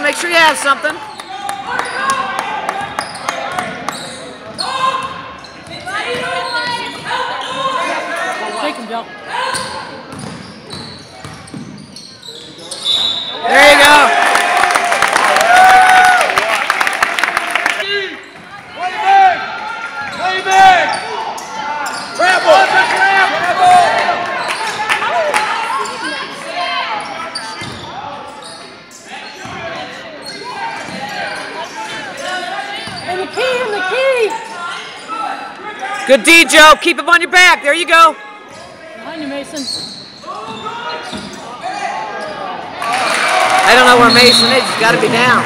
Joe. Make sure you have something. Take him, Joe. There you go. Play big! Play big! Travel! Travel! The key, and the key. Good D, Joe. Keep him on your back. There you go. Behind you, Mason. I don't know where Mason is. He's got to be down.